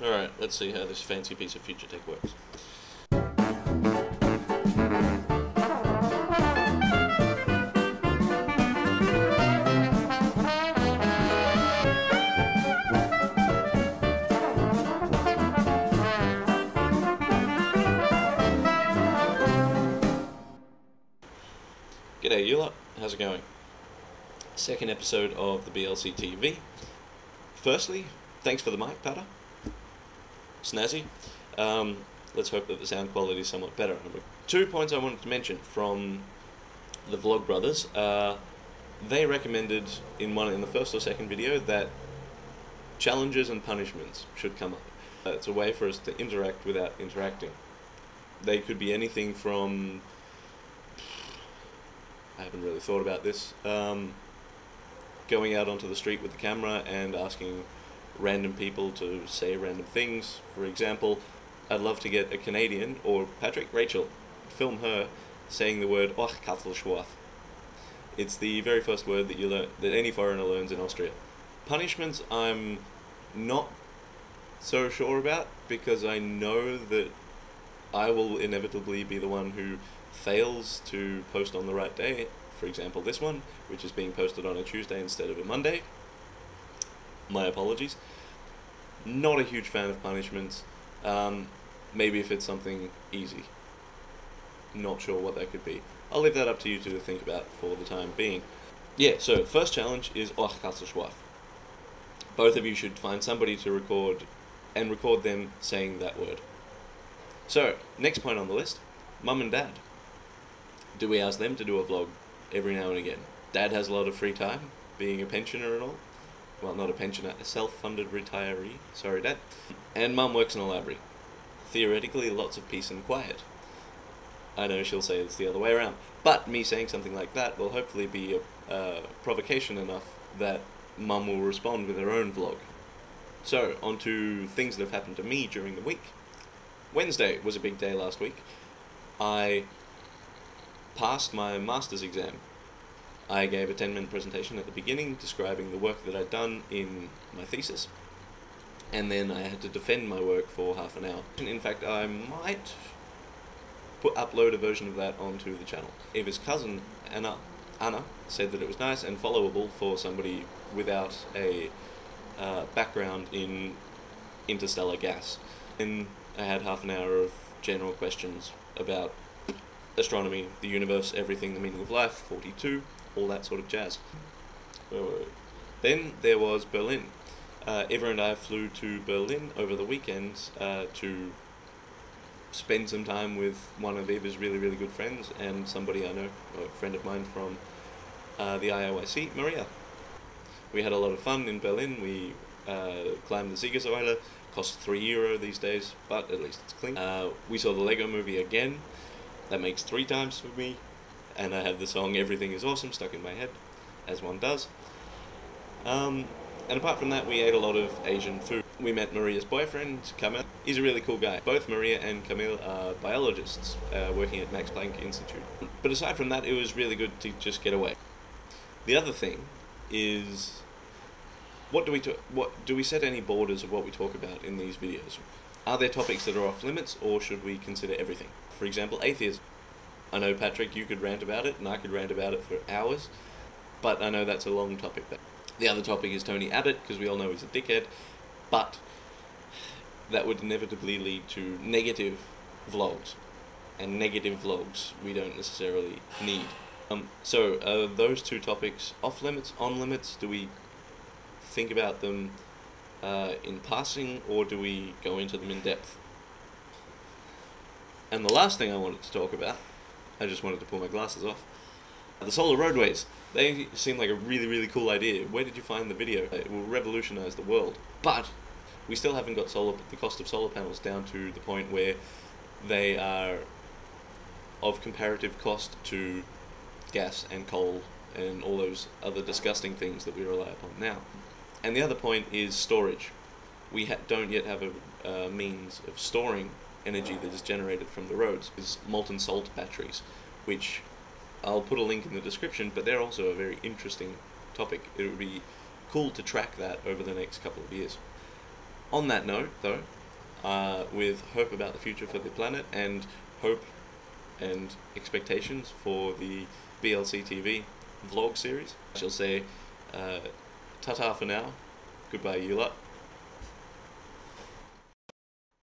Alright, let's see how this fancy piece of future tech works. G'day you how's it going? Second episode of the BLC TV. Firstly, thanks for the mic, Patter. Snazzy. Um, let's hope that the sound quality is somewhat better. Two points I wanted to mention from the Vlog Brothers. Uh, they recommended in one in the first or second video that challenges and punishments should come up. Uh, it's a way for us to interact without interacting. They could be anything from I haven't really thought about this. Um, going out onto the street with the camera and asking random people to say random things. For example, I'd love to get a Canadian or Patrick, Rachel, film her saying the word "Och Katzelschwarf." It's the very first word that you learn that any foreigner learns in Austria. Punishments, I'm not so sure about because I know that I will inevitably be the one who fails to post on the right day, for example this one, which is being posted on a Tuesday instead of a Monday, my apologies. Not a huge fan of punishments. Um, maybe if it's something easy. Not sure what that could be. I'll leave that up to you two to think about for the time being. Yeah, so first challenge is Och. Both of you should find somebody to record and record them saying that word. So, next point on the list, mum and dad do we ask them to do a vlog every now and again? Dad has a lot of free time, being a pensioner and all. Well, not a pensioner, a self-funded retiree. Sorry, Dad. And Mum works in a library. Theoretically, lots of peace and quiet. I know she'll say it's the other way around. But me saying something like that will hopefully be a uh, provocation enough that Mum will respond with her own vlog. So, on to things that have happened to me during the week. Wednesday was a big day last week. I passed my master's exam. I gave a 10 minute presentation at the beginning describing the work that I'd done in my thesis, and then I had to defend my work for half an hour. In fact, I might put upload a version of that onto the channel. Eva's cousin, Anna, Anna said that it was nice and followable for somebody without a uh, background in interstellar gas. And I had half an hour of general questions about astronomy, the universe, everything, the meaning of life, 42, all that sort of jazz. Then there was Berlin. Uh, Eva and I flew to Berlin over the weekend uh, to spend some time with one of Eva's really, really good friends and somebody I know, a friend of mine from uh, the IOIC, Maria. We had a lot of fun in Berlin. We uh, climbed the Siegessäule. Cost three euro these days, but at least it's clean. Uh, we saw the Lego movie again. That makes three times for me, and I have the song Everything is Awesome stuck in my head, as one does. Um, and apart from that, we ate a lot of Asian food. We met Maria's boyfriend, Kamil. He's a really cool guy. Both Maria and Kamil are biologists uh, working at Max Planck Institute. But aside from that, it was really good to just get away. The other thing is, what do we what do we set any borders of what we talk about in these videos? Are there topics that are off limits, or should we consider everything? For example, atheism. I know, Patrick, you could rant about it, and I could rant about it for hours, but I know that's a long topic. The other topic is Tony Abbott, because we all know he's a dickhead, but that would inevitably lead to negative vlogs, and negative vlogs we don't necessarily need. Um, so, are those two topics off limits, on limits? Do we think about them uh, in passing, or do we go into them in depth? And the last thing I wanted to talk about, I just wanted to pull my glasses off, the solar roadways. They seem like a really, really cool idea. Where did you find the video? It will revolutionize the world. But we still haven't got solar the cost of solar panels down to the point where they are of comparative cost to gas and coal and all those other disgusting things that we rely upon now. And the other point is storage. We don't yet have a uh, means of storing energy that is generated from the roads is molten salt batteries, which I'll put a link in the description, but they're also a very interesting topic. It would be cool to track that over the next couple of years. On that note, though, uh, with hope about the future for the planet and hope and expectations for the BLC TV vlog series, I shall say uh, ta ta for now. Goodbye, you lot.